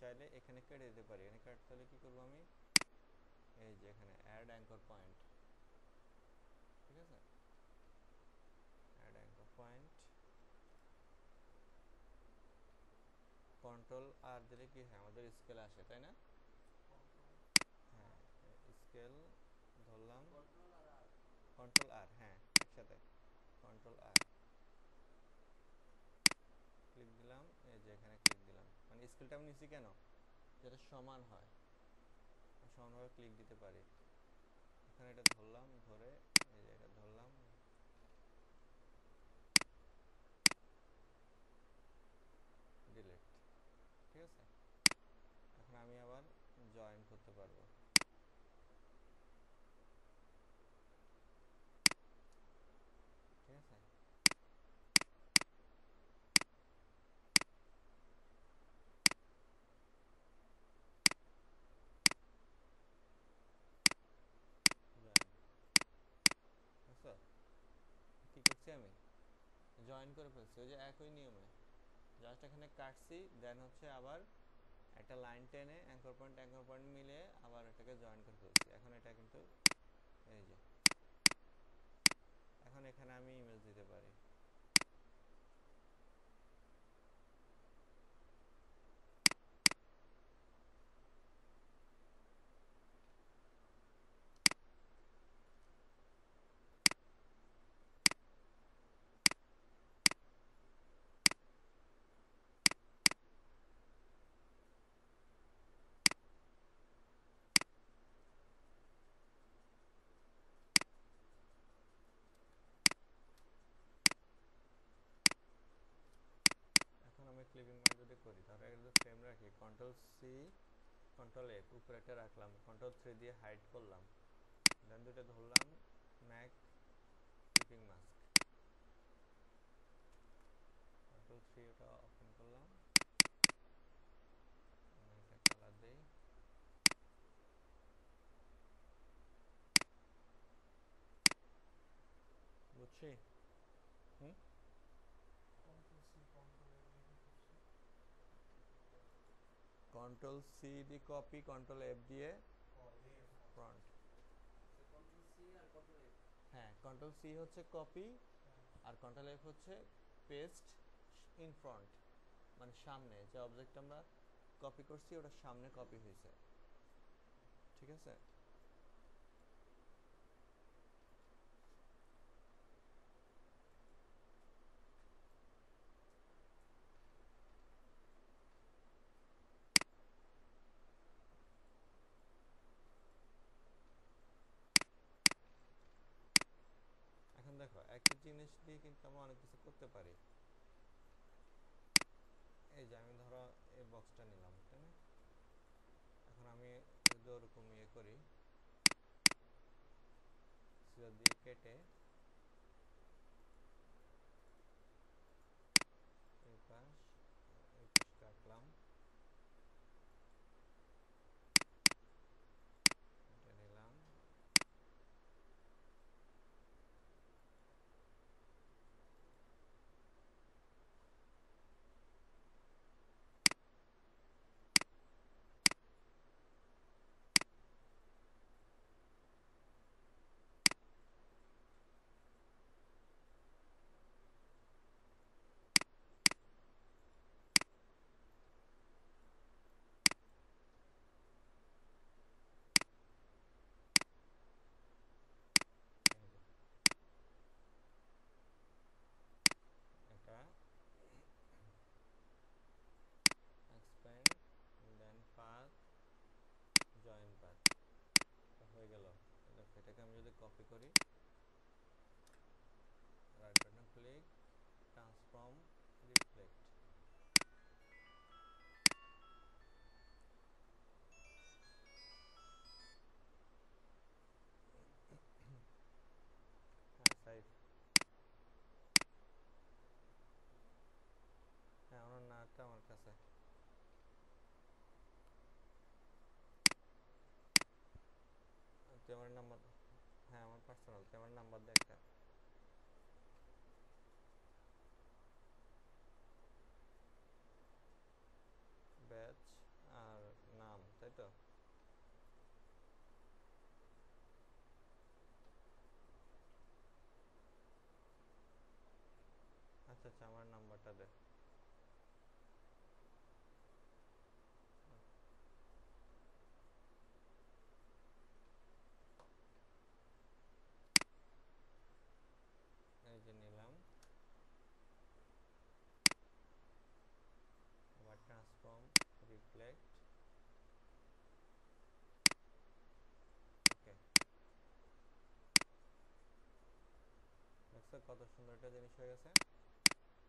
চাইলে এখানে কেটে দিতে পারি। এখানে কাটতে হলে কী করব আমি? এই যে এখানে অ্যাড অ্যাঙ্কর পয়েন্ট ঠিক আছে? অ্যাড অ্যাঙ্কর পয়েন্ট কন্ট্রোল আর দিলে কি হয়? আমাদের স্কেল আসে, তাই না? হ্যাঁ স্কেল ধরলাম। কন্ট্রোল আর হ্যাঁ একসাথে। কন্ট্রোল আর ক্লিক দিলাম, এই যে এখানে মানে স্কেলটা আমি নিচ্ছি কেন? যেটা সমান হয়। সমানভাবে ক্লিক দিতে পারি। এখানে এটা ধরলাম, ধরে, এই যে ধরলাম। ডিলিট ঠিক আছে? এখন আমি আবার জয়েন করতে পারব ঠিক আছে বুঝছ কি করছি আমি জয়েন করে ফেলছি, ওই যে একই নিয়মে। জাস্ট এখানে কাটছি দেন হচ্ছে আবার একটা লাইন টেনে অ্যাঙ্কর পয়েন্ট অ্যাঙ্কর পয়েন্ট মিলিয়ে আবার এটাকে জয়েন করে ফেলছি। এখন এটা কিন্তু এই যে এখন এখানে আমি ইমেজ দিতে পারি এখন আমি ক্লিপিং মার যদি করি, তাহলে যদি ফ্রেম রাখি। কন্ট্রোল সি কন্ট্রোল এফ উপরে একটা রাখলাম। কন্ট্রোল থ্রি দিয়ে হাইড করলাম। দেন দুটো ধরলাম make clipping mask control three ওটা ওপেন করলাম। দেই। বুঝছি হুম কন্ট্রোল সি দি কপি কন্ট্রোল এফ দিয়ে ফ্রন্ট হ্যাঁ কন্ট্রোল সি হচ্ছে কপি আর কন্ট্রোল এফ হচ্ছে পেস্ট ইন ফ্রন্ট মানে সামনে, যে অবজেক্ট আমরা কপি করছি, ওটা সামনে কপি হয়েছে। ঠিক আছে এখন দেখো একই জিনিস দিয়ে কিন্তু আমরা অনেক কিছু করতে পারি। এই যে আমি ধরো এই বক্সটা নিলাম, তাই না? এখন আমি যদি ওরকম ইয়ে করি, যদি কেটে এই পাশ এই পাশ কাটলাম এটা নিলাম এই যে। এটা expand then path join path হয়ে গেল দেখো এটাকে আমি যদি কপি করি। Right button click transform reflect হ্যাঁ ওনার নামটা আমার কাছে। পার্সোনাল পেমেন্ট নাম্বার দে একটা। ব্যাচ আর নাম, তাই তো? আচ্ছা আচ্ছা আমার নাম্বারটা দে। কত সুন্দর একটা জিনিস হয়ে গেছে।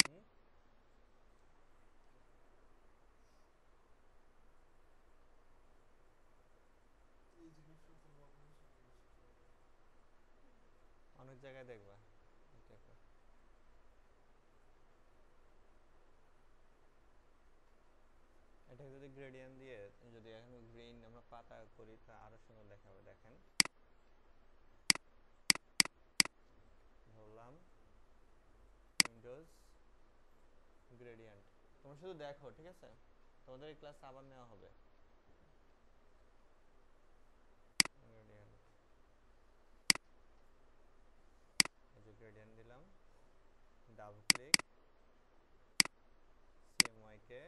হুম? অনেক জায়গায় দেখবা। এই এটাকে যদি গ্রেডিয়েন্ট দিয়ে যদি এখন গ্রিন আমরা পাতা করি তা আরও সুন্দর দেখাবে দেখেন। ধরলাম উইন্ডোজ গ্রেডিয়েন্ট তোমরা শুধু দেখো, ঠিক আছে? তোমাদের এই ক্লাস আবার নেওয়া হবে। গ্রেডিয়েন্ট দিলাম। ডাবল ক্লিক সিএমওয়াই কে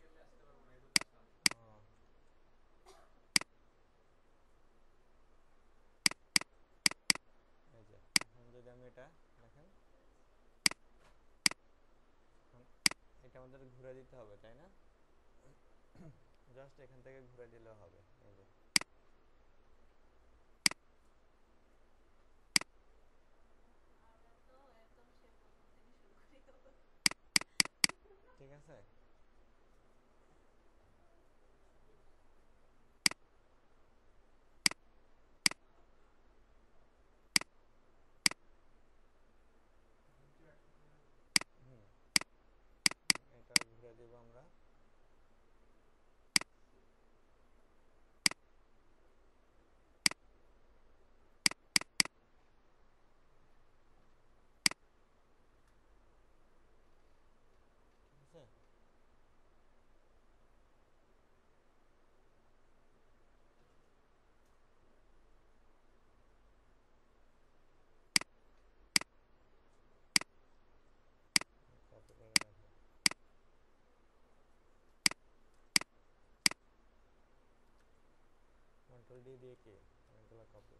বিকেলে আসতে পারব না এই তো কাজটা ও। এই যে এখন যদি আমি এটা দেখেন এখন এটা আমাদের ঘুরে দিতে হবে তাই না? জাস্ট এখান থেকে ঘুরে দিলে হবে এই যে। ঠিক আছে হুম এটা ঘুরে দেব আমরা ঠিক আছে কপি করে রাখো দিয়ে অনেকগুলো কপি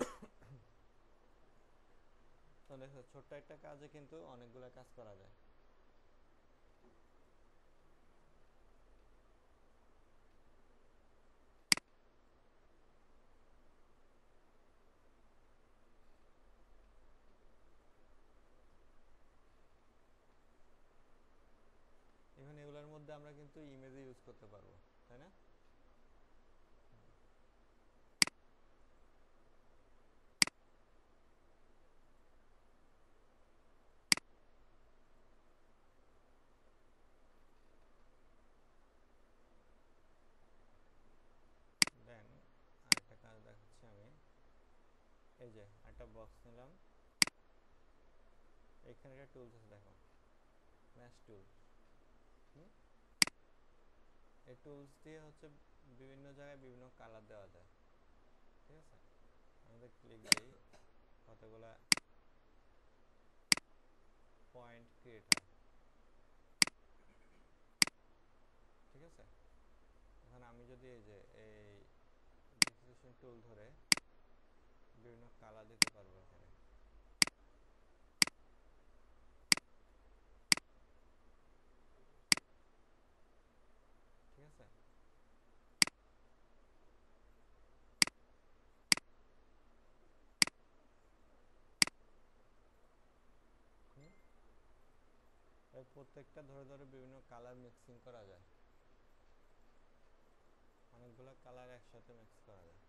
ছোট্ট একটা কাজে কিন্তু অনেকগুলো কাজ করা যায় এখন এগুলোর মধ্যে আমরা কিন্তু ইমেজে ইউজ করতে পারব, তাই না? দেন কাজ দেখাচ্ছি আমি। এই যে একটা বক্স নিলাম। এখানে একটা টুলস আছে, দেখো। ম্যাশ টুল এই টুলস দিয়ে হচ্ছে, বিভিন্ন জায়গায় বিভিন্ন কালার দেওয়া যায়। ঠিক আছে? আমাদের ক্লিক দিই, কতগুলা পয়েন্ট ক্রিয়েট হয়। ঠিক আছে? এখন আমি যদি এই যে, এই ডিফিউশন টুল ধরে বিভিন্ন কালার দিতে পারব এখানে ঠিক আছে হুম এই প্রত্যেকটা ধরে ধরে বিভিন্ন কালার মিক্সিং করা যায়। অনেকগুলো কালার একসাথে মিক্স করা যায়।